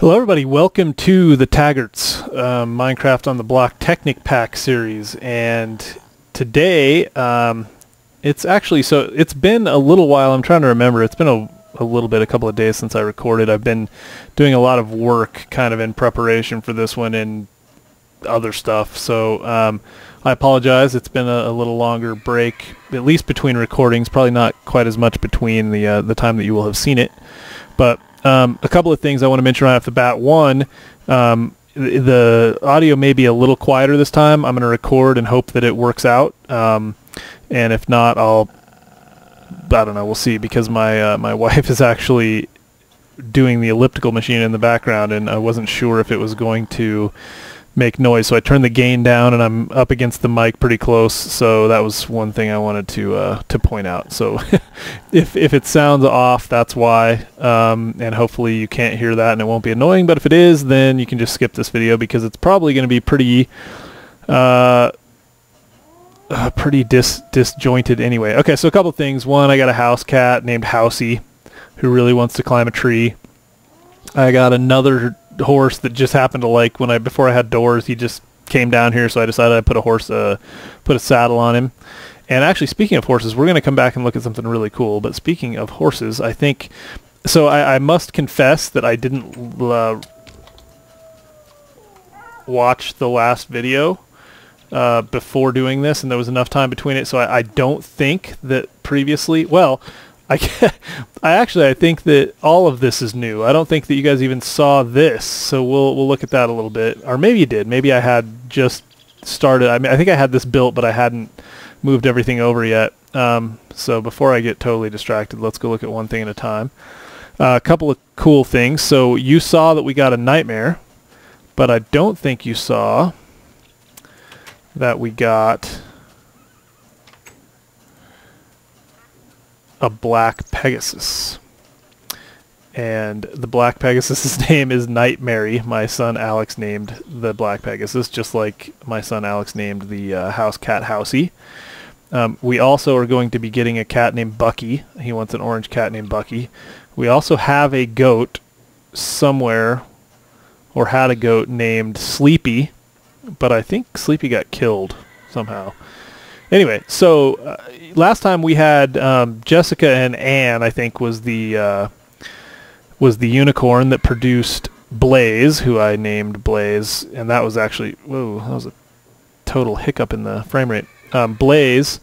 Hello everybody, welcome to the Taggarts um, Minecraft on the Block Technic Pack series. And today um, it's actually, so it's been a little while, I'm trying to remember, it's been a, a little bit, a couple of days since I recorded. I've been doing a lot of work kind of in preparation for this one and other stuff, so um, I apologize, it's been a, a, little longer break, at least between recordings, probably not quite as much between the, uh, the time that you will have seen it, but um, a couple of things I want to mention right off the bat. One, um, the audio may be a little quieter this time. I'm going to record and hope that it works out. Um, and if not, I'll I don't know. We'll see because my uh, my wife is actually doing the elliptical machine in the background, and I wasn't sure if it was going to make noise. So I turned the gain down and I'm up against the mic pretty close. So that was one thing I wanted to uh, to point out. So if, if it sounds off, that's why. Um, and hopefully you can't hear that and it won't be annoying. But if it is, then you can just skip this video because it's probably going to be pretty uh, uh, pretty dis disjointed anyway. Okay, so a couple things. One, I got a house cat named Housey who really wants to climb a tree. I got another horse that just happened to like when I before I had doors. He just came down here, so I decided I'd put a horse, uh, put a saddle on him. And actually, speaking of horses, we're going to come back and look at something really cool. But speaking of horses, I think so. I, I must confess that I didn't uh, watch the last video uh, before doing this, and there was enough time between it. So I, I don't think that previously. Well, I, I actually I think that all of this is new. I don't think that you guys even saw this, so we'll we'll look at that a little bit. Or maybe you did. Maybe I had just started. I mean, I think I had this built, but I hadn't moved everything over yet. Um, so before I get totally distracted, let's go look at one thing at a time. Uh, a couple of cool things. So you saw that we got a nightmare, but I don't think you saw that we got a black Pegasus. And the black Pegasus's name is Night Mary. My son Alex named the black Pegasus, just like my son Alex named the uh, house cat Housey. Um, we also are going to be getting a cat named Bucky. He wants an orange cat named Bucky. We also have a goat somewhere, or had a goat named Sleepy, but I think Sleepy got killed somehow. Anyway, so uh, last time we had um, Jessica and Anne. I think was the uh, was the unicorn that produced Blaze, who I named Blaze, and that was actually whoa, that was a total hiccup in the frame rate. Um, Blaze,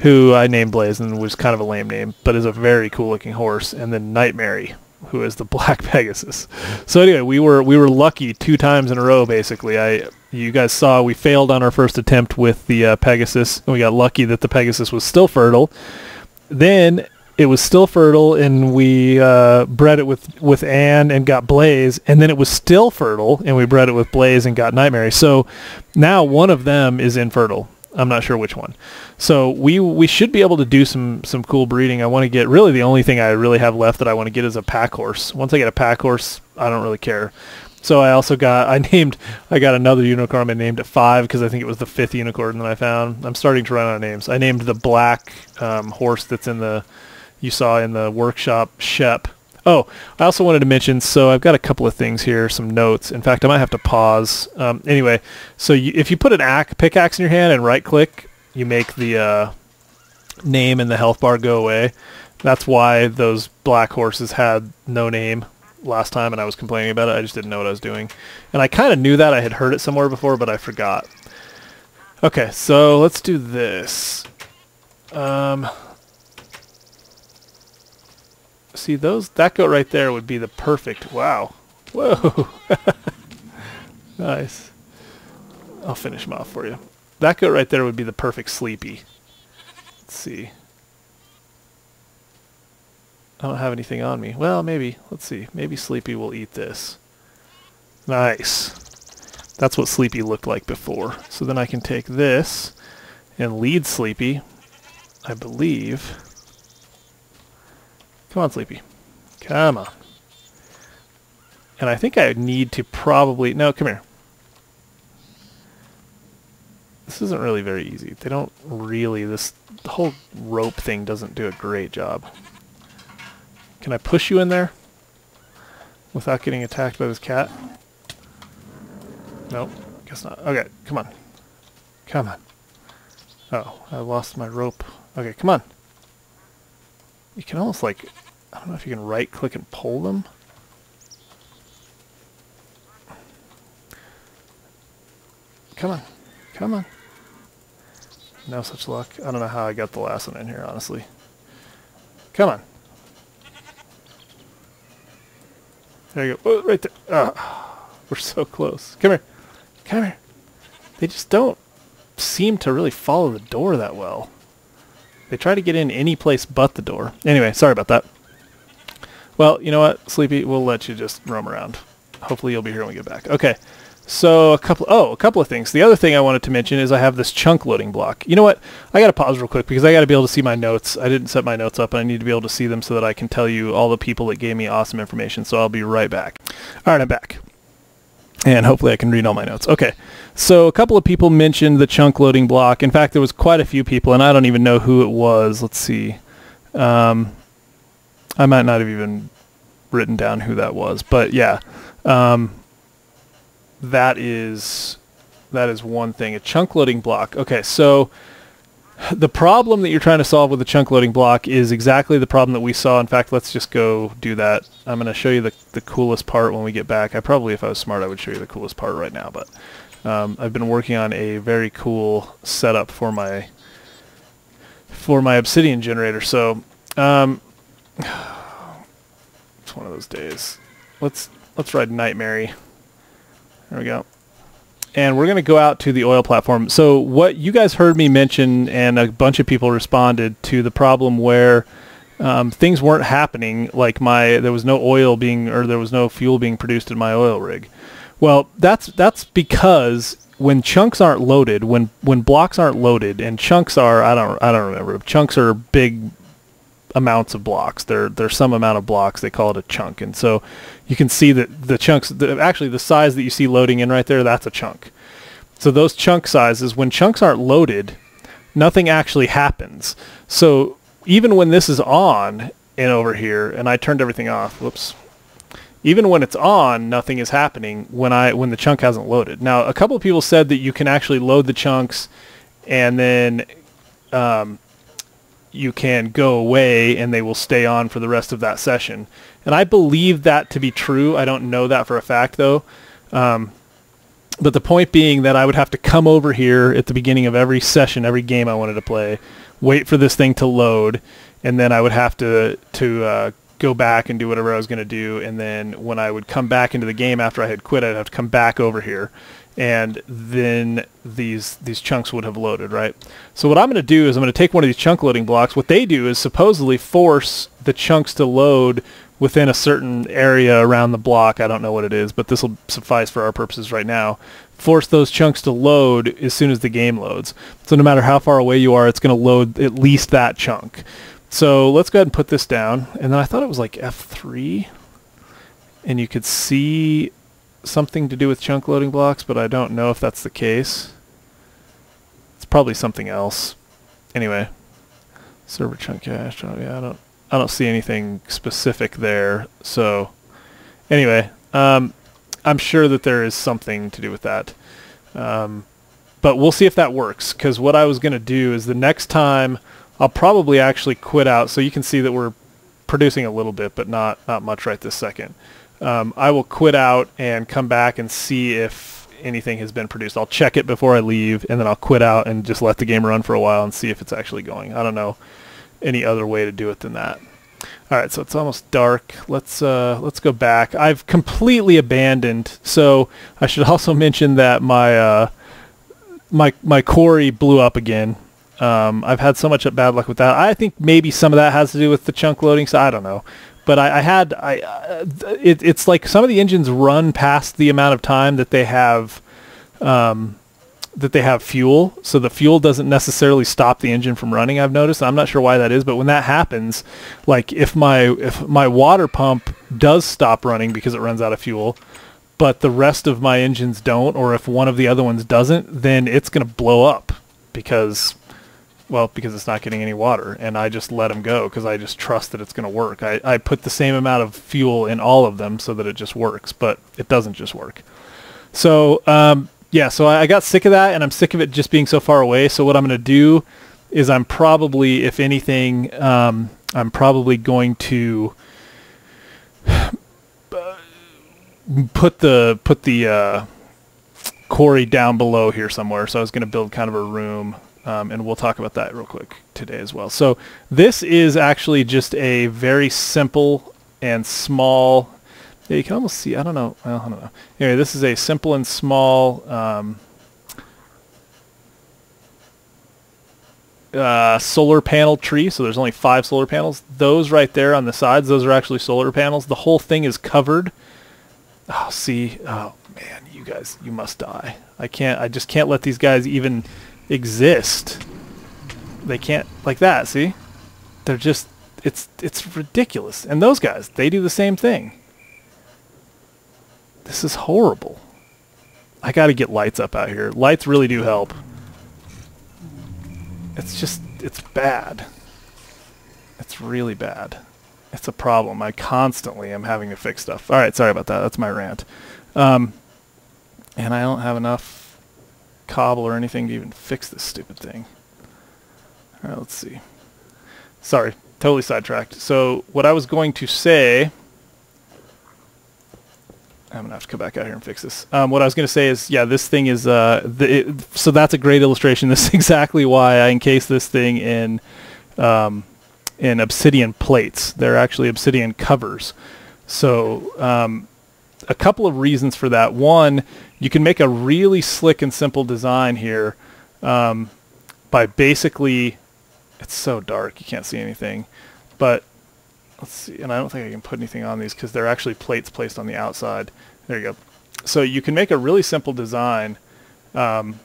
who I named Blaze and was kind of a lame name, but is a very cool looking horse, and then Nightmare, who is the Black Pegasus. So anyway, we were we were lucky two times in a row. Basically, I you guys saw we failed on our first attempt with the uh, Pegasus, and we got lucky that the Pegasus was still fertile. Then it was still fertile, and we uh, bred it with with Anne and got Blaze, and then it was still fertile, and we bred it with Blaze and got Nightmare. So now one of them is infertile. I'm not sure which one. So we we should be able to do some some cool breeding. I want to get really the only thing I really have left that I want to get is a pack horse. Once I get a pack horse, I don't really care. So I also got I named I got another unicorn. I named it five because I think it was the fifth unicorn that I found. I'm starting to run out of names. I named the black um, horse that's in the you saw in the workshop Shep. Oh, I also wanted to mention. So I've got a couple of things here, some notes. In fact, I might have to pause. Um, anyway, so you, if you put an axe, pickaxe in your hand and right click, you make the uh, name and the health bar go away. That's why those black horses had no name last time and I was complaining about it. I just didn't know what I was doing. And I kind of knew that. I had heard it somewhere before, but I forgot. Okay, so let's do this. Um, see, those that goat right there would be the perfect... Wow. Whoa. nice. I'll finish them off for you. That goat right there would be the perfect sleepy. Let's see. I don't have anything on me. Well, maybe. Let's see. Maybe Sleepy will eat this. Nice. That's what Sleepy looked like before. So then I can take this and lead Sleepy, I believe. Come on, Sleepy. Come on. And I think I need to probably... No, come here. This isn't really very easy. They don't really... This whole rope thing doesn't do a great job. Can I push you in there? without getting attacked by this cat? Nope, guess not. Okay, come on. Come on. Oh, I lost my rope. Okay, come on. You can almost like, I don't know if you can right click and pull them. Come on. Come on. No such luck. I don't know how I got the last one in here, honestly. Come on. There you go. Oh, right there. Oh, we're so close. Come here. Come here. They just don't seem to really follow the door that well. They try to get in any place but the door. Anyway, sorry about that. Well, you know what, Sleepy? We'll let you just roam around. Hopefully you'll be here when we get back. Okay. So a couple, oh, a couple of things. The other thing I wanted to mention is I have this chunk loading block. You know what? I got to pause real quick because I got to be able to see my notes. I didn't set my notes up, and I need to be able to see them so that I can tell you all the people that gave me awesome information. So I'll be right back. All right, I'm back, and hopefully I can read all my notes. Okay. So a couple of people mentioned the chunk loading block. In fact, there was quite a few people, and I don't even know who it was. Let's see. Um, I might not have even written down who that was, but yeah. Um, that is that is one thing. A chunk loading block. Okay, so the problem that you're trying to solve with a chunk loading block is exactly the problem that we saw. In fact, let's just go do that. I'm going to show you the, the coolest part when we get back. I probably, if I was smart, I would show you the coolest part right now. But um, I've been working on a very cool setup for my for my Obsidian generator. So um, it's one of those days. Let's let's ride Nightmare. There we go. And we're going to go out to the oil platform. So what you guys heard me mention, and a bunch of people responded to the problem where um, things weren't happening, like my there was no oil being or there was no fuel being produced in my oil rig. Well, that's that's because when chunks aren't loaded, when when blocks aren't loaded, and chunks are I don't I don't remember chunks are big amounts of blocks. They're they're some amount of blocks. They call it a chunk, and so you can see that the chunks, the, actually the size that you see loading in right there, that's a chunk. So those chunk sizes, when chunks aren't loaded, nothing actually happens. So even when this is on and over here, and I turned everything off, whoops, even when it's on, nothing is happening when I when the chunk hasn't loaded. Now, a couple of people said that you can actually load the chunks and then um, you can go away and they will stay on for the rest of that session. And I believe that to be true. I don't know that for a fact though. Um, but the point being that I would have to come over here at the beginning of every session, every game I wanted to play, wait for this thing to load, and then I would have to to uh, go back and do whatever I was going to do. And then when I would come back into the game after I had quit, I'd have to come back over here and then these these chunks would have loaded, right? So what I'm going to do is I'm going to take one of these chunk loading blocks. What they do is supposedly force the chunks to load within a certain area around the block. I don't know what it is, but this will suffice for our purposes right now. Force those chunks to load as soon as the game loads. So no matter how far away you are, it's going to load at least that chunk. So let's go ahead and put this down. And then I thought it was like F3. And you could see something to do with chunk loading blocks, but I don't know if that's the case. It's probably something else. Anyway, server chunk cache. Oh, yeah, I don't, I don't see anything specific there. So, anyway, um, I'm sure that there is something to do with that. Um, but we'll see if that works. Because what I was going to do is the next time I'll probably actually quit out. So you can see that we're producing a little bit, but not not much right this second um, I will quit out and come back and see if anything has been produced. I'll check it before I leave, and then I'll quit out and just let the game run for a while and see if it's actually going. I don't know any other way to do it than that. All right, so it's almost dark. Let's uh, let's go back. I've completely abandoned. So I should also mention that my uh, my my quarry blew up again. Um, I've had so much bad luck with that. I think maybe some of that has to do with the chunk loading. So I don't know but I, I had I uh, it, it's like some of the engines run past the amount of time that they have um, that they have fuel, so the fuel doesn't necessarily stop the engine from running. I've noticed. I'm not sure why that is, but when that happens, like if my if my water pump does stop running because it runs out of fuel, but the rest of my engines don't, or if one of the other ones doesn't, then it's going to blow up because Well, because it's not getting any water, and I just let them go because I just trust that it's going to work. I, I put the same amount of fuel in all of them so that it just works, but it doesn't just work. So um, yeah, so I, I got sick of that, and I'm sick of it just being so far away. So what I'm going to do is I'm probably, if anything, um, I'm probably going to put the put the uh, quarry down below here somewhere. So I was going to build kind of a room, um, and we'll talk about that real quick today as well. So this is actually just a very simple and small. Yeah, you can almost see. I don't know. Well, I don't know. Anyway, this is a simple and small. Um, uh, solar panel tree. So there's only five solar panels. Those right there on the sides, those are actually solar panels. The whole thing is covered. Oh, see, oh man, you guys, you must die. I can't. I just can't let these guys even exist. They can't like that. See, they're just. It's it's ridiculous. And those guys, they do the same thing. This is horrible. I got to get lights up out here. Lights really do help. It's just, it's bad. It's really bad. It's a problem. I constantly am having to fix stuff. All right, sorry about that. That's my rant. Um, and I don't have enough cobble or anything to even fix this stupid thing. All right, let's see. Sorry, totally sidetracked. So what I was going to say I'm gonna have to come back out here and fix this. Um, what I was gonna say is, yeah, this thing is. Uh, the, it, so that's a great illustration. This is exactly why I encased this thing in um, in obsidian plates. They're actually obsidian covers. So um, a couple of reasons for that. One, you can make a really slick and simple design here um, by basically. It's so dark you can't see anything, but let's see, and I don't think I can put anything on these because they're actually plates placed on the outside. There you go. So you can make a really simple design um,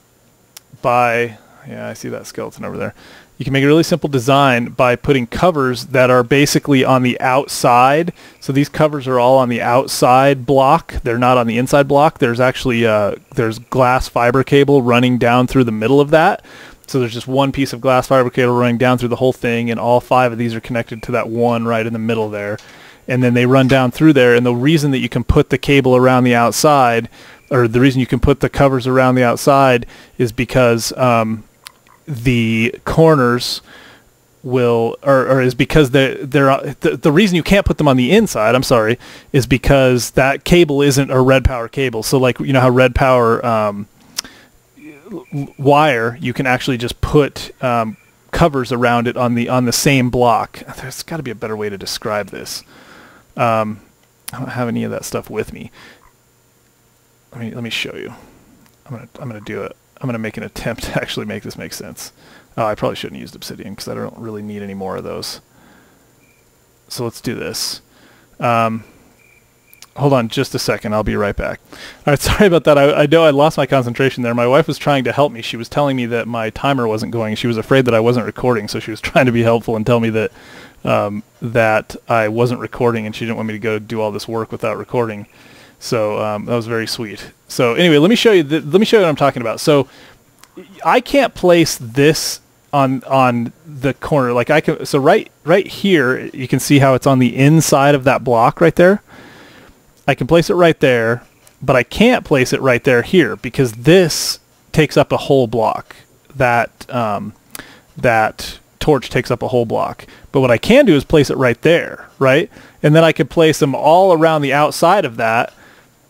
by, yeah, I see that skeleton over there. You can make a really simple design by putting covers that are basically on the outside. So these covers are all on the outside block. They're not on the inside block. There's actually uh, there's glass fiber cable running down through the middle of that. So there's just one piece of glass fiber cable running down through the whole thing, and all five of these are connected to that one right in the middle there. And then they run down through there, and the reason that you can put the cable around the outside, or the reason you can put the covers around the outside, is because um, the corners will, or, or is because they're, they're the, the reason you can't put them on the inside, I'm sorry, is because that cable isn't a red power cable. So like, you know how red power... Um, wire, you can actually just put um, covers around it on the on the same block. There's got to be a better way to describe this. Um, I don't have any of that stuff with me. Let me let me show you. I'm gonna I'm gonna do it. I'm gonna make an attempt to actually make this make sense. Oh, I probably shouldn't use obsidian because I don't really need any more of those. So let's do this. Um, hold on just a second. I'll be right back. All right, sorry about that. I, I know I lost my concentration there. My wife was trying to help me. She was telling me that my timer wasn't going. She was afraid that I wasn't recording, so she was trying to be helpful and tell me that um, that I wasn't recording, and she didn't want me to go do all this work without recording. So um, that was very sweet. So anyway, let me show you. Let me show you what I'm talking about. So I can't place this on on the corner. Like I can. So right right here, you can see how it's on the inside of that block right there. I can place it right there, but I can't place it right there here because this takes up a whole block. That um, that torch takes up a whole block. But what I can do is place it right there, right? And then I could place them all around the outside of that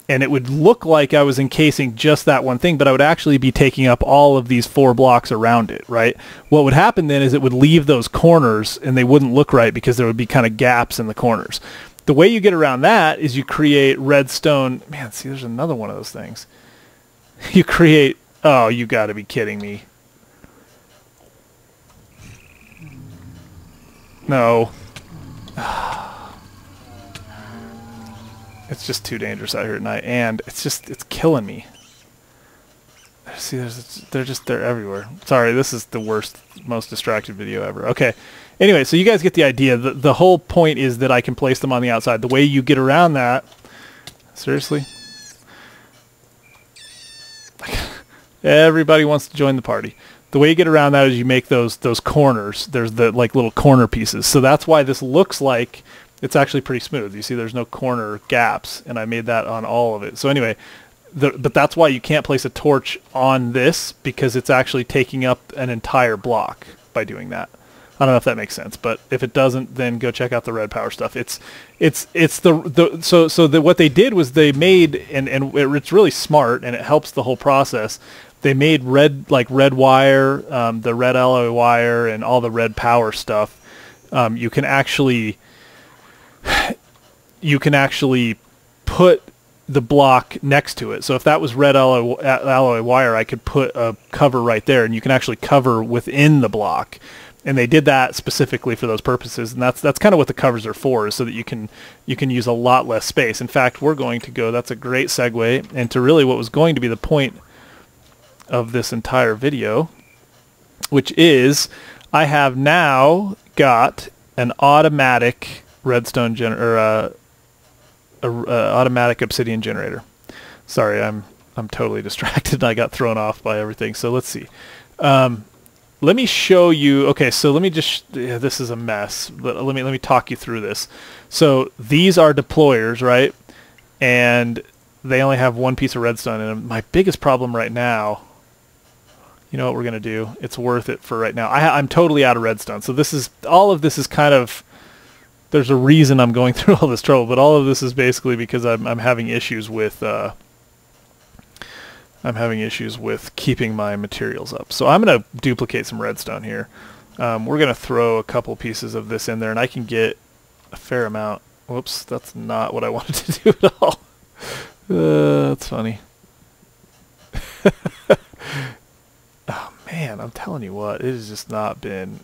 and it would look like I was encasing just that one thing, but I would actually be taking up all of these four blocks around it, right? What would happen then is it would leave those corners and they wouldn't look right because there would be kind of gaps in the corners. The way you get around that is you create redstone. Man, see, there's another one of those things. You create. Oh, you got to be kidding me. No. Ah. It's just too dangerous out here at night, and it's just it's killing me. See, there's they're just they're everywhere. Sorry, this is the worst, most distracted video ever. Okay, Anyway, so you guys get the idea. The, the whole point is that I can place them on the outside. The way you get around that... Seriously? Everybody wants to join the party. the way you get around that is you make those those corners. There's the like little corner pieces. So that's why this looks like it's actually pretty smooth. You see, there's no corner gaps, and I made that on all of it. So anyway, the, but that's why you can't place a torch on this because it's actually taking up an entire block by doing that. I don't know if that makes sense, but if it doesn't, then go check out the Red Power stuff. It's it's it's the the so so the, what they did was they made and and it's really smart and it helps the whole process. They made red like red wire, um, the red alloy wire, and all the red power stuff. Um, you can actually you can actually put the block next to it. So if that was red alloy, alloy wire, I could put a cover right there, and you can actually cover within the block. And they did that specifically for those purposes. And that's that's kind of what the covers are for is so that you can you can use a lot less space. In fact we're going to go that's a great segue into really what was going to be the point of this entire video which is I have now got an automatic redstone gener- or uh, a, automatic obsidian generator sorry I'm I'm totally distracted I got thrown off by everything so let's see um, let me show you. Okay, so let me just. Yeah, this is a mess. But let me let me talk you through this. So these are deployers, right? And they only have one piece of redstone them. My biggest problem right now. You know what we're gonna do? It's worth it for right now. I, I'm totally out of redstone. So this is all of this is kind of. There's a reason I'm going through all this trouble, but all of this is basically because I'm I'm having issues with. Uh, I'm having issues with keeping my materials up. So I'm going to duplicate some redstone here. Um, we're going to throw a couple pieces of this in there, and I can get a fair amount. Whoops, that's not what I wanted to do at all. Uh, that's funny. oh, man, I'm telling you what, it has just not been...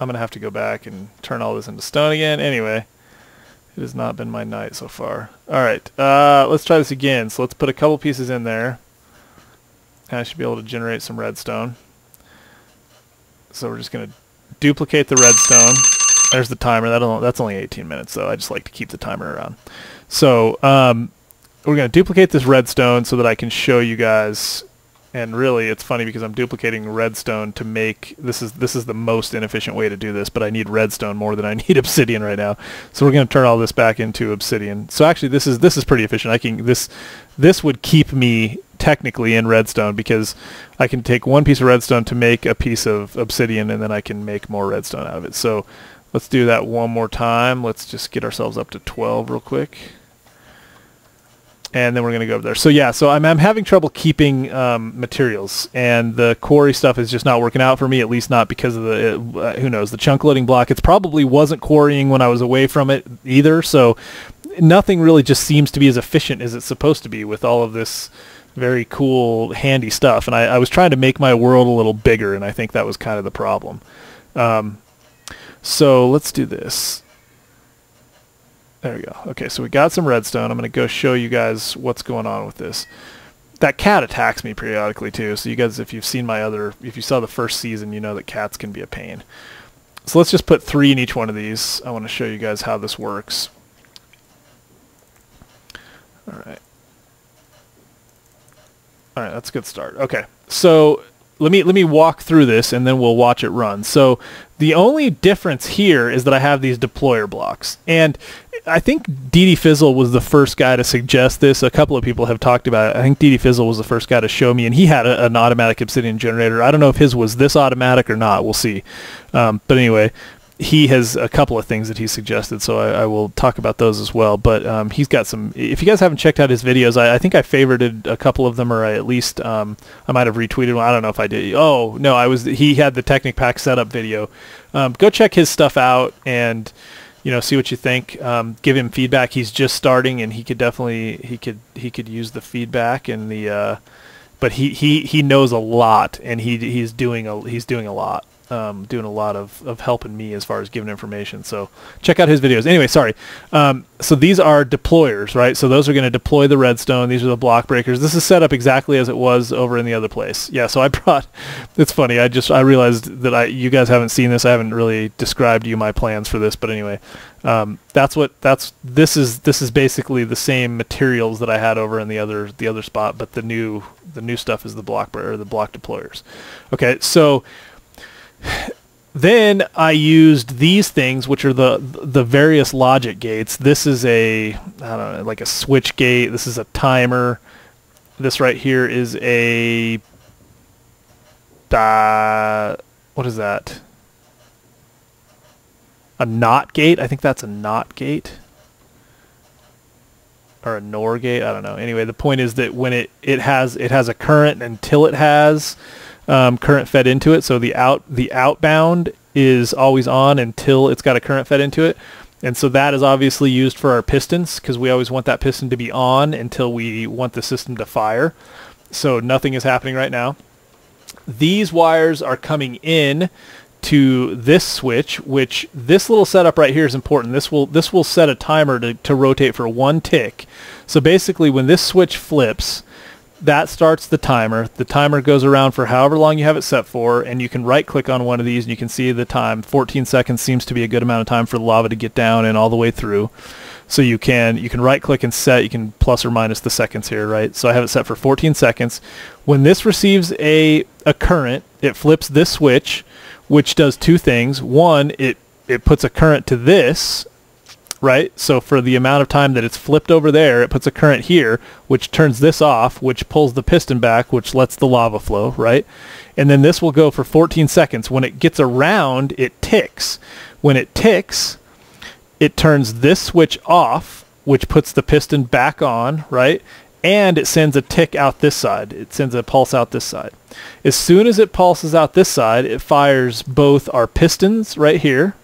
I'm going to have to go back and turn all this into stone again. Anyway, it has not been my night so far. All right, uh, let's try this again. So let's put a couple pieces in there. I should be able to generate some redstone. So we're just going to duplicate the redstone. There's the timer. That'll, that's only 18 minutes, so I just like to keep the timer around. So um, we're going to duplicate this redstone so that I can show you guys. And really, it's funny because I'm duplicating redstone to make this is this is the most inefficient way to do this, but I need redstone more than I need obsidian right now. So we're going to turn all this back into obsidian. So actually, this is this is pretty efficient. I can this this would keep me technically in redstone because I can take one piece of redstone to make a piece of obsidian and then I can make more redstone out of it. So let's do that one more time. Let's just get ourselves up to 12 real quick. And then we're going to go over there. So yeah, so I'm, I'm having trouble keeping um, materials, and the quarry stuff is just not working out for me, at least not because of the, uh, who knows, the chunk loading block. It probably wasn't quarrying when I was away from it either, so nothing really just seems to be as efficient as it's supposed to be with all of this very cool, handy stuff. And I, I, was trying to make my world a little bigger, and I think that was kind of the problem. Um, so let's do this. There we go. Okay, so we got some redstone. I'm going to go show you guys what's going on with this. That cat attacks me periodically too. So you guys, if you've seen my other, if you saw the first season, you know that cats can be a pain. So let's just put three in each one of these. I want to show you guys how this works. All right. All right, that's a good start. Okay, so let me let me walk through this and then we'll watch it run. So the only difference here is that I have these deployer blocks. And I think ddfissell was the first guy to suggest this. A couple of people have talked about it. I think ddfissell was the first guy to show me, and he had a, an automatic obsidian generator. I don't know if his was this automatic or not. We'll see. Um, but anyway, he has a couple of things that he suggested, so I, I will talk about those as well. But um, he's got some. If you guys haven't checked out his videos, I, I think I favorited a couple of them, or I at least um, I might have retweeted one. I don't know if I did. Oh no, I was. He had the Technic Pack setup video. Um, go check his stuff out and you know see what you think. Um, give him feedback. He's just starting, and he could definitely he could he could use the feedback and the. Uh, but he, he, he knows a lot, and he he's doing a he's doing a lot um, doing a lot of, of helping me as far as giving information. So check out his videos. Anyway, sorry. Um, so these are deployers, right? So those are going to deploy the redstone. These are the block breakers. This is set up exactly as it was over in the other place. Yeah. So I brought. It's funny. I just I realized that I you guys haven't seen this. I haven't really described you my plans for this. But anyway, um, that's what that's this is this is basically the same materials that I had over in the other the other spot. But the new the new stuff is the block or the block deployers. Okay. So then I used these things, which are the the various logic gates. This is a I don't know, like a switch gate. This is a timer. This right here is a uh, what is that? A NOT gate. I think that's a NOT gate or a NOR gate. I don't know. Anyway, the point is that when it it has it has a current until it has um, current fed into it. So the out the outbound is always on until it's got a current fed into it. And so that is obviously used for our pistons because we always want that piston to be on until we want the system to fire. So nothing is happening right now. These wires are coming in to this switch, which this little setup right here is important. This will this will set a timer to, to rotate for one tick. So basically when this switch flips, that starts the timer. The timer goes around for however long you have it set for, and you can right click on one of these and you can see the time. 14 seconds seems to be a good amount of time for the lava to get down and all the way through. So you can you can right click and set, you can plus or minus the seconds here, right? So I have it set for 14 seconds. When this receives a, a current, it flips this switch, which does two things. One, it it puts a current to this right? So for the amount of time that it's flipped over there, it puts a current here, which turns this off, which pulls the piston back, which lets the lava flow, right? And then this will go for 14 seconds. When it gets around, it ticks. When it ticks, it turns this switch off, which puts the piston back on, right? And it sends a tick out this side. It sends a pulse out this side. As soon as it pulses out this side, it fires both our pistons right here,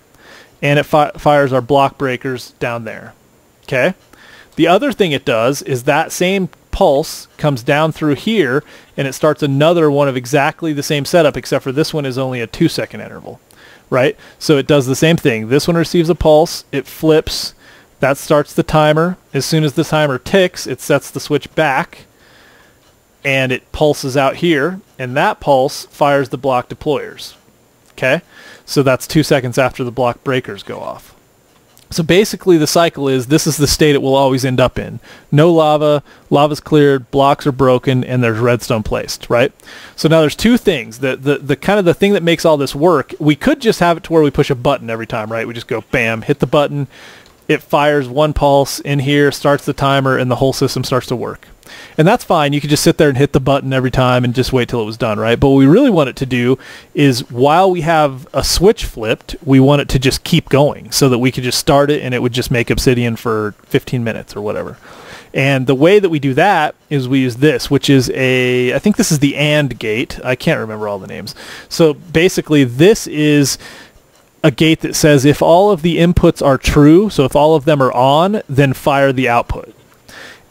and it fi- fires our block breakers down there. Okay? The other thing it does is that same pulse comes down through here and it starts another one of exactly the same setup except for this one is only a two second interval. Right? So it does the same thing. This one receives a pulse, it flips, that starts the timer. As soon as the timer ticks, it sets the switch back and it pulses out here and that pulse fires the block deployers. Okay? So that's two seconds after the block breakers go off. So basically the cycle is this is the state it will always end up in. No lava, lava's cleared, blocks are broken, and there's redstone placed, right? So now there's two things. The, the, the kind of the thing that makes all this work, we could just have it to where we push a button every time, right? We just go bam, hit the button, it fires one pulse in here, starts the timer, and the whole system starts to work. And that's fine. You could just sit there and hit the button every time and just wait till it was done, right? But what we really want it to do is while we have a switch flipped, we want it to just keep going so that we could just start it and it would just make obsidian for 15 minutes or whatever. And the way that we do that is we use this, which is a, I think this is the AND gate. I can't remember all the names. So basically this is a gate that says if all of the inputs are true, so if all of them are on, then fire the output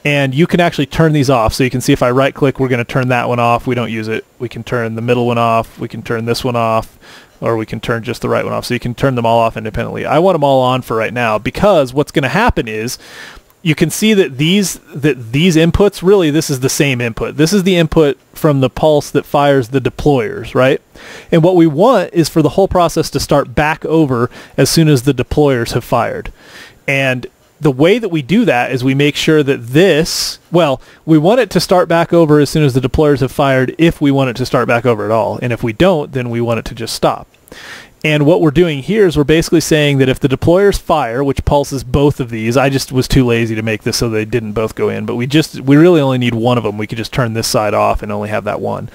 and you can actually turn these off. So you can see if I right click, we're going to turn that one off. We don't use it. We can turn the middle one off. We can turn this one off or we can turn just the right one off. So you can turn them all off independently. I want them all on for right now because what's going to happen is you can see that these that these inputs really this is the same input. This is the input from the pulse that fires the deployers, right? And what we want is for the whole process to start back over as soon as the deployers have fired. And the way that we do that is we make sure that this, well, we want it to start back over as soon as the deployers have fired if we want it to start back over at all. And if we don't, then we want it to just stop. And what we're doing here is we're basically saying that if the deployers fire, which pulses both of these, I just was too lazy to make this so they didn't both go in, but we just, we really only need one of them. We could just turn this side off and only have that one.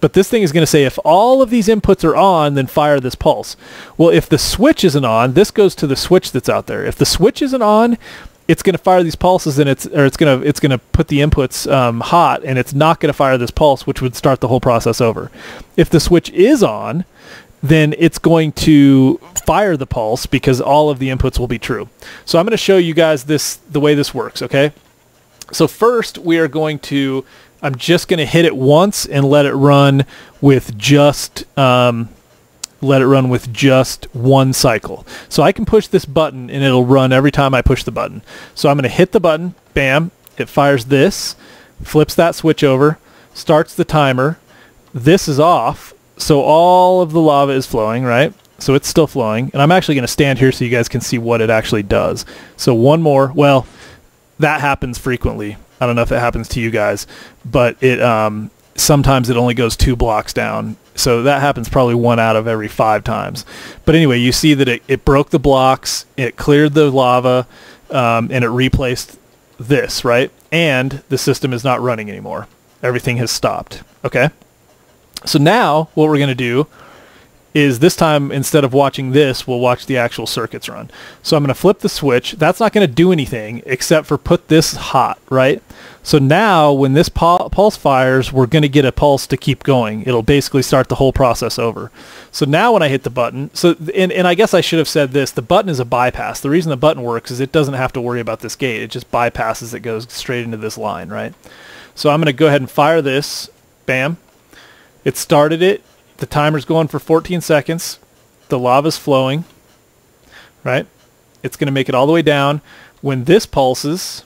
But this thing is going to say if all of these inputs are on, then fire this pulse. Well, if the switch isn't on, this goes to the switch that's out there. If the switch isn't on, it's going to fire these pulses and it's or it's going to it's going to put the inputs um, hot and it's not going to fire this pulse, which would start the whole process over. If the switch is on, then it's going to fire the pulse because all of the inputs will be true. So I'm going to show you guys this the way this works. Okay. So first we are going to I'm just going to hit it once and let it run with just um, let it run with just one cycle. So I can push this button and it'll run every time I push the button. So I'm going to hit the button, bam, it fires this, flips that switch over, starts the timer. This is off, so all of the lava is flowing, right? So it's still flowing. And I'm actually going to stand here so you guys can see what it actually does. So one more. Well, that happens frequently. I don't know if it happens to you guys, but it um, sometimes it only goes two blocks down. So that happens probably one out of every five times. But anyway, you see that it, it broke the blocks, it cleared the lava, um, and it replaced this, right? And the system is not running anymore. Everything has stopped. Okay? So now what we're going to do is this time instead of watching this, we'll watch the actual circuits run. So I'm going to flip the switch. That's not going to do anything except for put this hot, right? So now when this pulse fires, we're going to get a pulse to keep going. It'll basically start the whole process over. So now when I hit the button, so and, and I guess I should have said this, the button is a bypass. The reason the button works is it doesn't have to worry about this gate. It just bypasses it goes straight into this line, right? So I'm going to go ahead and fire this. Bam. It started it the timer's going for 14 seconds. The lava's flowing, right? It's going to make it all the way down. When this pulses,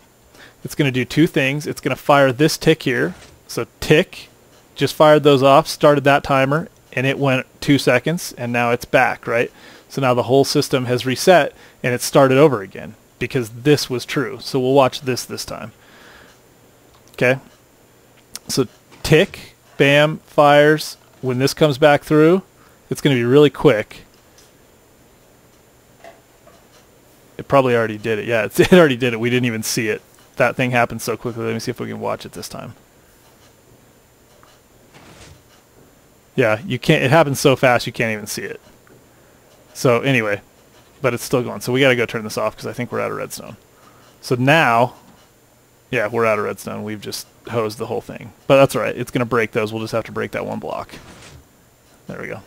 it's going to do two things. It's going to fire this tick here. So tick, just fired those off, started that timer, and it went two seconds, and now it's back, right? So now the whole system has reset, and it started over again because this was true. So we'll watch this this time. Okay. So tick, bam, fires, when this comes back through, it's going to be really quick. It probably already did it. Yeah, it already did it. We didn't even see it. That thing happened so quickly. Let me see if we can watch it this time. Yeah, you can't. It happens so fast you can't even see it. So anyway, but it's still going. So we got to go turn this off because I think we're out of redstone. So now, yeah, we're out of redstone. We've just hosed the whole thing. But that's all right. It's going to break those. We'll just have to break that one block. There we go.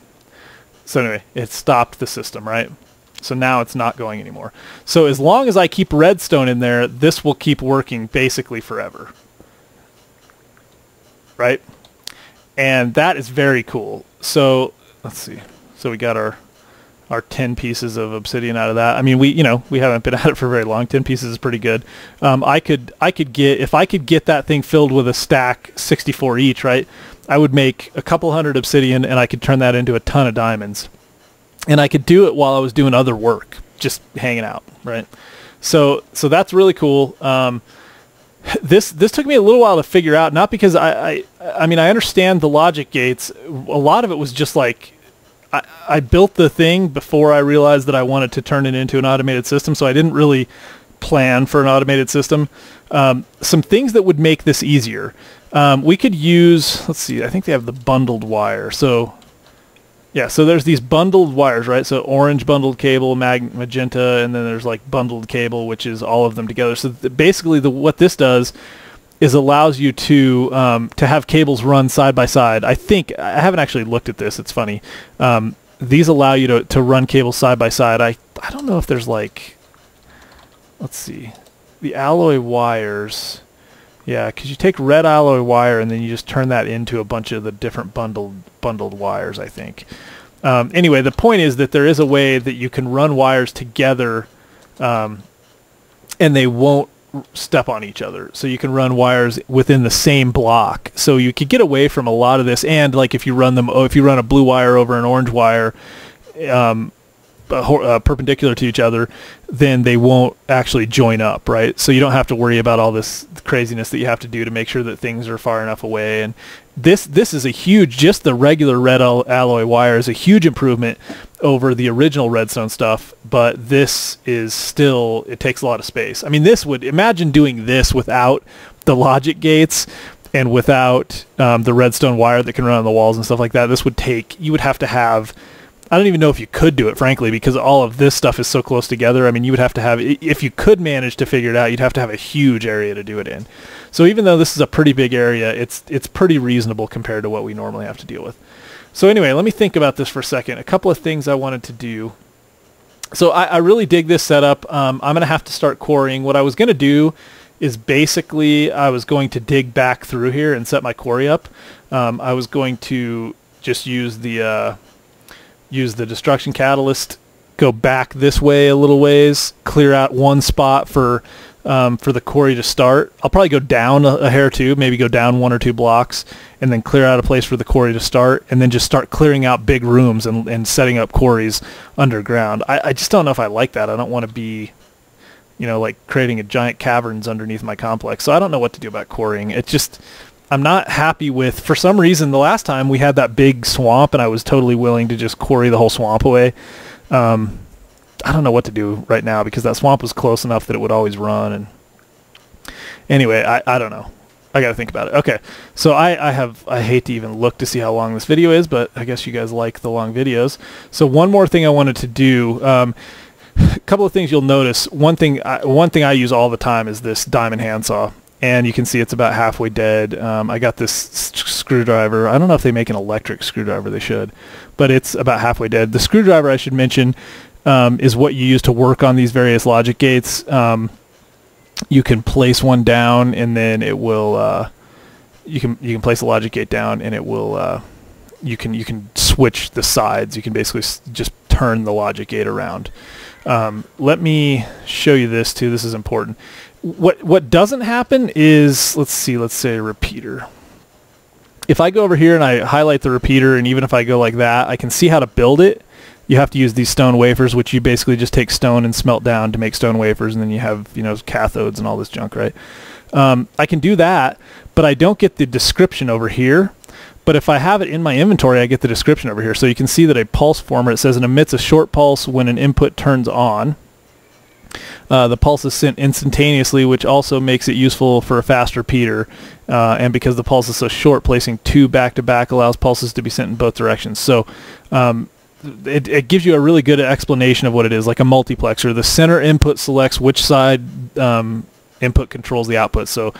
So anyway, it stopped the system, right? So now it's not going anymore. So as long as I keep redstone in there, this will keep working basically forever. Right? And that is very cool. So let's see. So we got our our 10 pieces of obsidian out of that. I mean, we, you know, we haven't been at it for very long. 10 pieces is pretty good. Um, I could, I could get, if I could get that thing filled with a stack 64 each, right? I would make a couple hundred obsidian and I could turn that into a ton of diamonds. And I could do it while I was doing other work, just hanging out, right? So, so that's really cool. Um, this this took me a little while to figure out, not because I, I I mean I understand the logic gates. A lot of it was just like I, I built the thing before I realized that I wanted to turn it into an automated system, so I didn't really plan for an automated system. Um, some things that would make this easier. Um, we could use, let's see, I think they have the bundled wire. So, yeah, so there's these bundled wires, right? So orange bundled cable, mag- magenta, and then there's like bundled cable, which is all of them together. So th- basically, the, what this does is allows you to um, to have cables run side by side. I think I haven't actually looked at this. It's funny. Um, these allow you to, to run cables side by side. I I don't know if there's like let's see the alloy wires. Yeah, because you take red alloy wire and then you just turn that into a bunch of the different bundled bundled wires. I think. Um, anyway, the point is that there is a way that you can run wires together, um, and they won't step on each other. So you can run wires within the same block. So you could get away from a lot of this. And like if you run them, if you run a blue wire over an orange wire, um, uh, perpendicular to each other, then they won't actually join up, right? So you don't have to worry about all this craziness that you have to do to make sure that things are far enough away. And this this is a huge, just the regular red al- alloy wire is a huge improvement over the original redstone stuff. But this is still it takes a lot of space. I mean, this would imagine doing this without the logic gates and without um, the redstone wire that can run on the walls and stuff like that. This would take you would have to have I don't even know if you could do it, frankly, because all of this stuff is so close together. I mean, you would have to have, if you could manage to figure it out, you'd have to have a huge area to do it in. So even though this is a pretty big area, it's it's pretty reasonable compared to what we normally have to deal with. So anyway, let me think about this for a second. A couple of things I wanted to do. So I, I really dig this setup. Um, I'm going to have to start quarrying. What I was going to do is basically I was going to dig back through here and set my quarry up. Um, I was going to just use the... Uh, use the destruction catalyst, go back this way a little ways, clear out one spot for um, for the quarry to start. I'll probably go down a, a hair too, maybe go down one or two blocks, and then clear out a place for the quarry to start, and then just start clearing out big rooms and, and setting up quarries underground. I, I just don't know if I like that. I don't want to be, you know, like creating a giant caverns underneath my complex. So I don't know what to do about quarrying. It just I'm not happy with, for some reason, the last time we had that big swamp and I was totally willing to just quarry the whole swamp away. Um, I don't know what to do right now because that swamp was close enough that it would always run. And anyway, I, I don't know. I got to think about it. Okay, so I, I have I hate to even look to see how long this video is, but I guess you guys like the long videos. So one more thing I wanted to do. Um, a couple of things you'll notice. One thing I, one thing I use all the time is this diamond handsaw and you can see it's about halfway dead. Um, I got this screwdriver. I don't know if they make an electric screwdriver. They should, but it's about halfway dead. The screwdriver I should mention um, is what you use to work on these various logic gates. Um, you can place one down, and then it will. Uh, you can you can place a logic gate down, and it will. Uh, you can you can switch the sides. You can basically just turn the logic gate around. Um, let me show you this too. This is important what what doesn't happen is let's see let's say a repeater. If I go over here and I highlight the repeater and even if I go like that I can see how to build it. You have to use these stone wafers which you basically just take stone and smelt down to make stone wafers and then you have you know cathodes and all this junk right? Um, I can do that but I don't get the description over here. But if I have it in my inventory I get the description over here. So you can see that a pulse former it says it emits a short pulse when an input turns on uh, the pulse is sent instantaneously, which also makes it useful for a fast repeater. Uh, and because the pulse is so short, placing two back-to-back allows pulses to be sent in both directions. So um, it, it, gives you a really good explanation of what it is, like a multiplexer. The center input selects which side um, input controls the output. So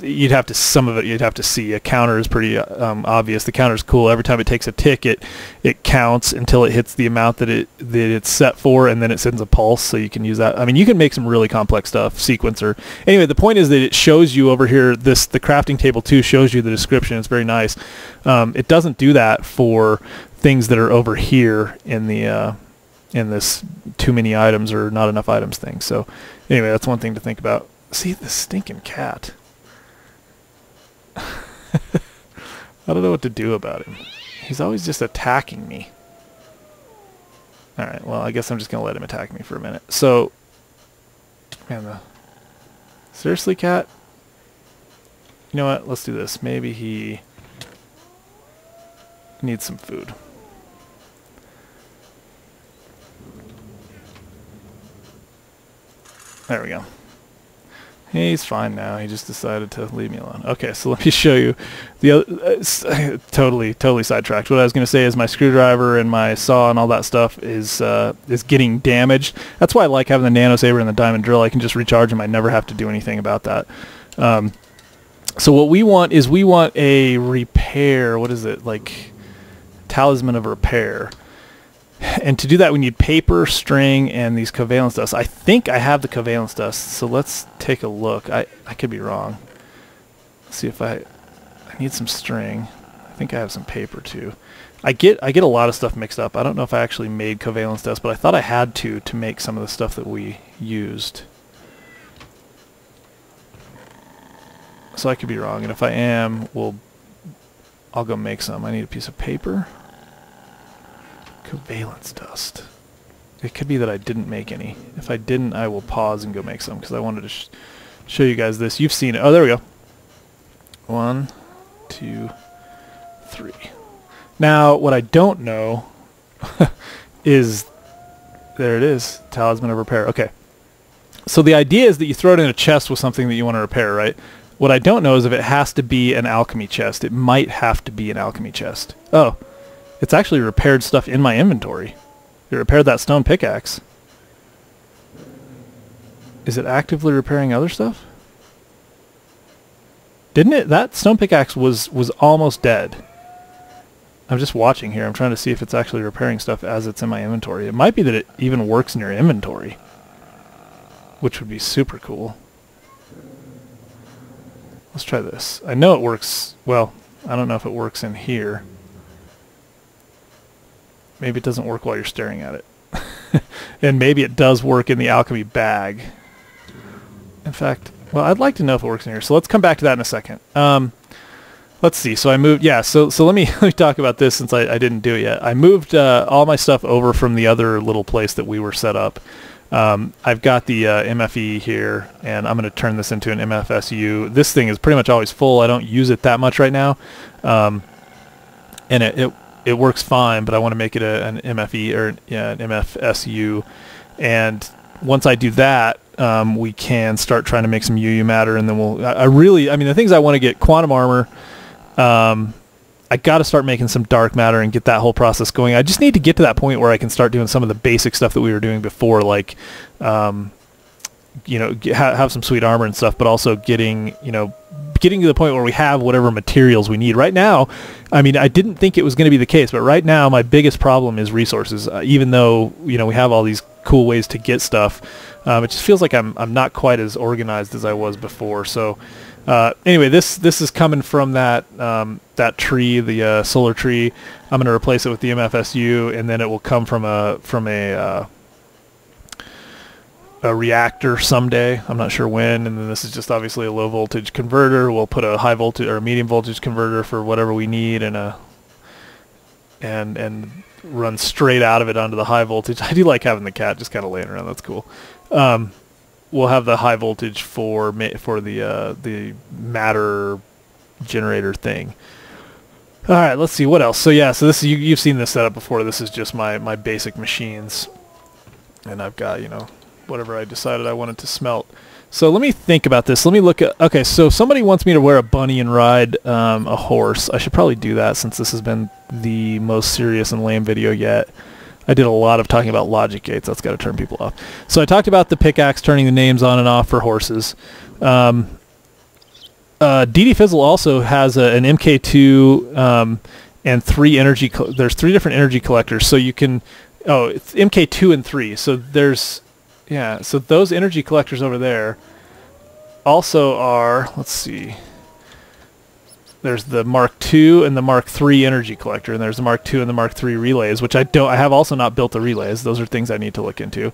you'd have to some of it you'd have to see. A counter is pretty um, obvious. The counter is cool. Every time it takes a tick, it it counts until it hits the amount that it that it's set for, and then it sends a pulse. So you can use that. I mean, you can make some really complex stuff. Sequencer. Anyway, the point is that it shows you over here. This the crafting table too shows you the description. It's very nice. Um, it doesn't do that for things that are over here in the uh, in this too many items or not enough items thing. So anyway, that's one thing to think about. See the stinking cat. I don't know what to do about him. He's always just attacking me. Alright, well, I guess I'm just going to let him attack me for a minute. So, man, the... Seriously, cat? You know what? Let's do this. Maybe he needs some food. There we go. He's fine now. He just decided to leave me alone. Okay, so let me show you the other, uh, totally totally sidetracked. What I was going to say is my screwdriver and my saw and all that stuff is uh, is getting damaged. That's why I like having the nano saber and the diamond drill. I can just recharge them. I never have to do anything about that. Um, so what we want is we want a repair. What is it like? Talisman of repair and to do that we need paper, string, and these covalence dusts. I think I have the covalence dust, so let's take a look. I, I could be wrong. Let's see if I I need some string. I think I have some paper too. I get I get a lot of stuff mixed up. I don't know if I actually made covalence dust, but I thought I had to to make some of the stuff that we used. So I could be wrong, and if I am, we'll I'll go make some. I need a piece of paper. Covalence dust. It could be that I didn't make any. If I didn't, I will pause and go make some because I wanted to sh show you guys this. You've seen it. Oh, there we go. One, two, three. Now, what I don't know is, there it is, Talisman of Repair. Okay. So the idea is that you throw it in a chest with something that you want to repair, right? What I don't know is if it has to be an alchemy chest. It might have to be an alchemy chest. Oh, it's actually repaired stuff in my inventory. It repaired that stone pickaxe. Is it actively repairing other stuff? Didn't it? That stone pickaxe was, was almost dead. I'm just watching here. I'm trying to see if it's actually repairing stuff as it's in my inventory. It might be that it even works in your inventory. Which would be super cool. Let's try this. I know it works... Well, I don't know if it works in here. Maybe it doesn't work while you're staring at it. and maybe it does work in the alchemy bag. In fact, well, I'd like to know if it works in here. So let's come back to that in a second. Um, let's see. So I moved. Yeah. So so let me let me talk about this since I, I didn't do it yet. I moved uh, all my stuff over from the other little place that we were set up. Um, I've got the uh, MFE here, and I'm going to turn this into an MFSU. This thing is pretty much always full. I don't use it that much right now, um, and it, it it works fine. But I want to make it a, an MFE or yeah, an MFSU, and once I do that, um, we can start trying to make some UU matter, and then we'll. I, I really, I mean, the things I want to get quantum armor. Um, I got to start making some dark matter and get that whole process going. I just need to get to that point where I can start doing some of the basic stuff that we were doing before, like, um, you know, get, ha- have some sweet armor and stuff, but also getting, you know, getting to the point where we have whatever materials we need. Right now, I mean, I didn't think it was going to be the case, but right now my biggest problem is resources. Uh, even though you know we have all these cool ways to get stuff, um, it just feels like I'm I'm not quite as organized as I was before. So. Uh, anyway, this this is coming from that um, that tree, the uh, solar tree. I'm going to replace it with the MFSU, and then it will come from a from a uh, a reactor someday. I'm not sure when. And then this is just obviously a low voltage converter. We'll put a high voltage or a medium voltage converter for whatever we need, and a and and run straight out of it onto the high voltage. I do like having the cat just kind of laying around. That's cool. Um, we'll have the high voltage for for the uh, the matter generator thing. All right, let's see what else. So yeah, so this you, you've seen this setup before. This is just my my basic machines, and I've got you know whatever I decided I wanted to smelt. So let me think about this. Let me look at. Okay, so somebody wants me to wear a bunny and ride um, a horse. I should probably do that since this has been the most serious and lame video yet. I did a lot of talking about logic gates. That's got to turn people off. So I talked about the pickaxe turning the names on and off for horses. Um, uh, ddfissell also has a, an MK2 um, and three energy. There's three different energy collectors, so you can. Oh, it's MK2 and three. So there's, yeah. So those energy collectors over there also are. Let's see. There's the Mark II and the Mark III energy collector, and there's the Mark II and the Mark III relays, which I don't. I have also not built the relays. Those are things I need to look into.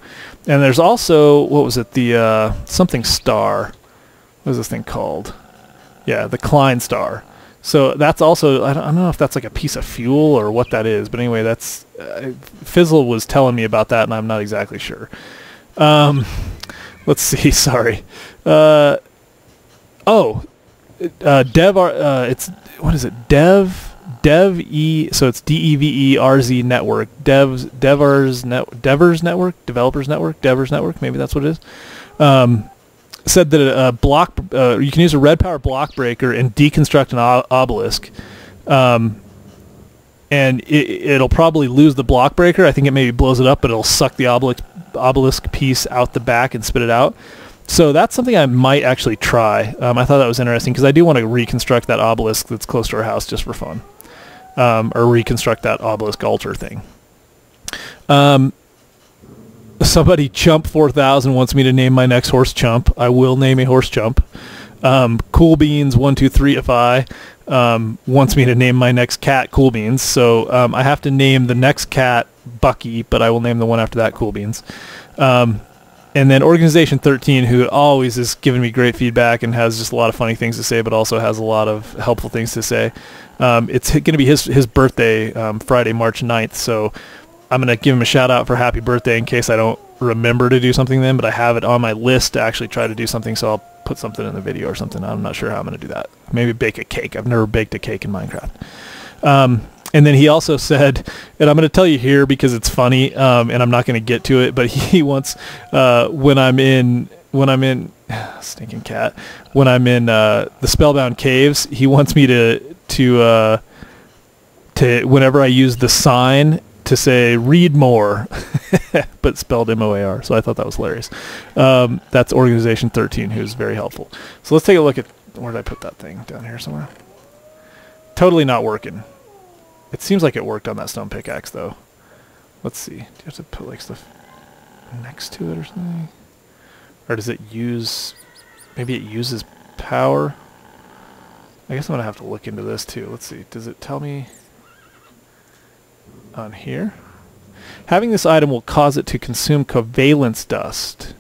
And there's also what was it? The uh, something star. What is this thing called? Yeah, the Klein star. So that's also I don't, I don't know if that's like a piece of fuel or what that is, but anyway, that's uh, Fizzle was telling me about that, and I'm not exactly sure. Um, let's see. Sorry. Uh, oh, uh, Dev. Uh, it's what is it? Dev. Dev E. So it's D E V E R Z Network. Devs. Devers Net. Devers Network. Developers Network. Devers Network. Maybe that's what it is. Um, said that a block. Uh, you can use a red power block breaker and deconstruct an obelisk. Um, and it, it'll probably lose the block breaker. I think it maybe blows it up, but it'll suck the obelisk obelisk piece out the back and spit it out. So that's something I might actually try. Um, I thought that was interesting because I do want to reconstruct that obelisk that's close to our house just for fun, um, or reconstruct that obelisk altar thing. Um, somebody Chump 4000 wants me to name my next horse Chump. I will name a horse Chump. Um, cool Beans 123 if I um, wants me to name my next cat Cool Beans. So um, I have to name the next cat Bucky, but I will name the one after that Cool Beans. Um, and then Organization 13, who always is giving me great feedback and has just a lot of funny things to say, but also has a lot of helpful things to say. Um, it's going to be his his birthday um, Friday, March 9th, so I'm going to give him a shout out for happy birthday in case I don't remember to do something then, but I have it on my list to actually try to do something, so I'll put something in the video or something. I'm not sure how I'm going to do that. Maybe bake a cake. I've never baked a cake in Minecraft. Um, and then he also said, and I'm going to tell you here because it's funny, um, and I'm not going to get to it, but he wants uh, when I'm in when I'm in stinking cat when I'm in uh, the Spellbound Caves, he wants me to to uh, to whenever I use the sign to say read more, but spelled M-O-A-R. So I thought that was hilarious. Um, that's Organization 13, who's very helpful. So let's take a look at where did I put that thing down here somewhere. Totally not working. It seems like it worked on that stone pickaxe though. Let's see. Do you have to put like stuff next to it or something? Or does it use... Maybe it uses power? I guess I'm going to have to look into this too. Let's see. Does it tell me on here? Having this item will cause it to consume covalence dust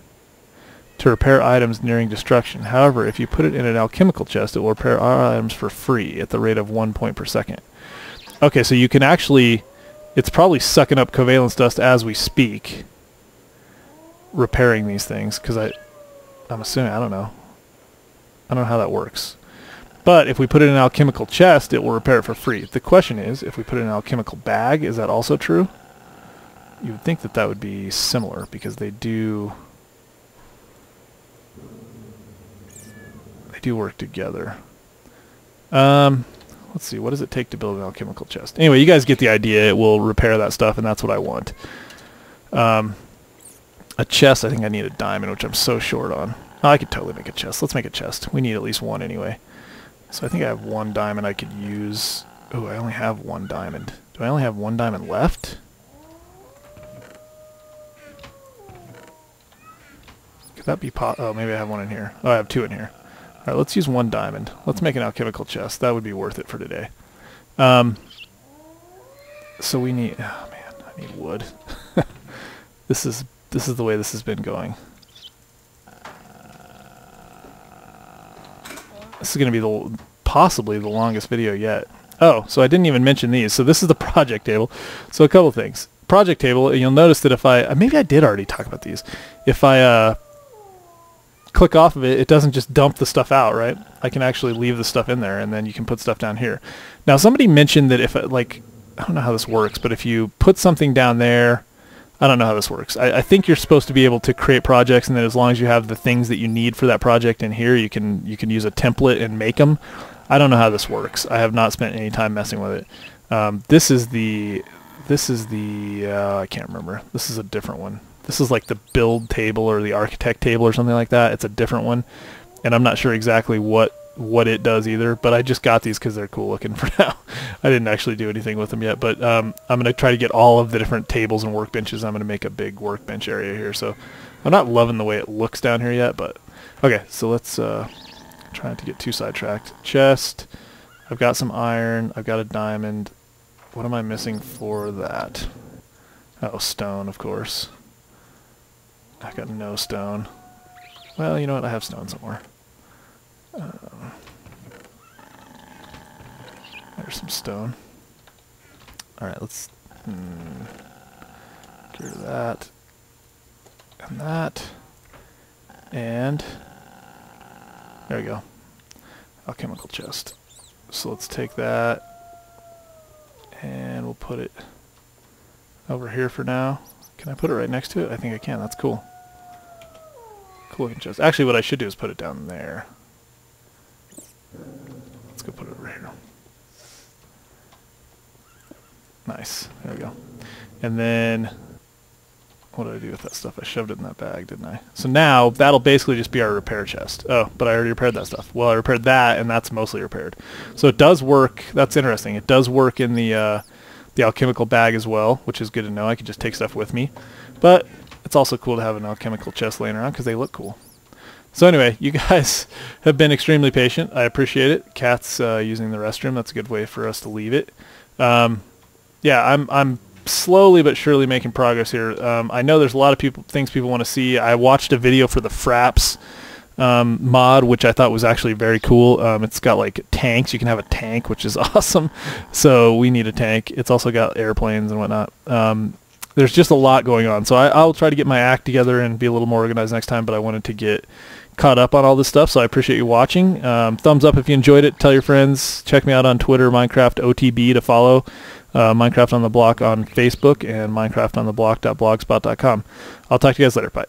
to repair items nearing destruction. However, if you put it in an alchemical chest, it will repair all items for free at the rate of one point per second. Okay, so you can actually, it's probably sucking up covalence dust as we speak, repairing these things, because I, I'm assuming, I don't know. I don't know how that works. But if we put it in an alchemical chest, it will repair it for free. The question is, if we put it in an alchemical bag, is that also true? You would think that that would be similar, because they do... They do work together. Um, let's see, what does it take to build an alchemical chest? Anyway, you guys get the idea. It will repair that stuff, and that's what I want. Um, a chest, I think I need a diamond, which I'm so short on. Oh, I could totally make a chest. Let's make a chest. We need at least one anyway. So I think I have one diamond I could use. Oh, I only have one diamond. Do I only have one diamond left? Could that be pot? Oh, maybe I have one in here. Oh, I have two in here. Alright, let's use one diamond. Let's make an alchemical chest. That would be worth it for today. Um, so we need... Oh, man, I need wood. this is this is the way this has been going. This is going to be the possibly the longest video yet. Oh, so I didn't even mention these. So this is the project table. So a couple things. Project table, you'll notice that if I, uh, maybe I did already talk about these. If I uh, click off of it, it doesn't just dump the stuff out, right? I can actually leave the stuff in there and then you can put stuff down here. Now somebody mentioned that if, uh, like, I don't know how this works, but if you put something down there, I don't know how this works. I, I, think you're supposed to be able to create projects, and then as long as you have the things that you need for that project in here, you can you can use a template and make them. I don't know how this works. I have not spent any time messing with it. Um, this is the this is the uh, I can't remember. This is a different one. This is like the build table or the architect table or something like that. It's a different one, and I'm not sure exactly what what it does either, but I just got these because they're cool looking for now. I didn't actually do anything with them yet, but um, I'm going to try to get all of the different tables and workbenches. I'm going to make a big workbench area here, so I'm not loving the way it looks down here yet, but okay, so let's uh, try not to get too sidetracked. Chest, I've got some iron, I've got a diamond. What am I missing for that? Oh, stone, of course. I got no stone. Well, you know what? I have stone somewhere. Uh, there's some stone. Alright, let's hmm, get rid of that. And that. And there we go. Alchemical chest. So let's take that and we'll put it over here for now. Can I put it right next to it? I think I can. That's cool. Cool looking chest. Actually, what I should do is put it down there. Let's go put it over here. Nice. There we go. And then, what did I do with that stuff? I shoved it in that bag, didn't I? So now, that'll basically just be our repair chest. Oh, but I already repaired that stuff. Well, I repaired that, and that's mostly repaired. So it does work. That's interesting. It does work in the, uh, the alchemical bag as well, which is good to know. I can just take stuff with me. But it's also cool to have an alchemical chest laying around because they look cool. So anyway, you guys have been extremely patient. I appreciate it. Cat's uh, using the restroom. That's a good way for us to leave it. Um, yeah, I'm I'm slowly but surely making progress here. Um, I know there's a lot of people things people want to see. I watched a video for the Fraps um, mod, which I thought was actually very cool. Um, it's got like tanks. You can have a tank, which is awesome. So we need a tank. It's also got airplanes and whatnot. There's just a lot going on. So I, will try to get my act together and be a little more organized next time. But I wanted to get caught up on all this stuff. So I appreciate you watching. Um, thumbs up if you enjoyed it. Tell your friends. Check me out on Twitter, Minecraft OTB to follow. Uh, Minecraft on the Block on Facebook and Minecraft on the Block.blogspot.com. I'll talk to you guys later. Bye.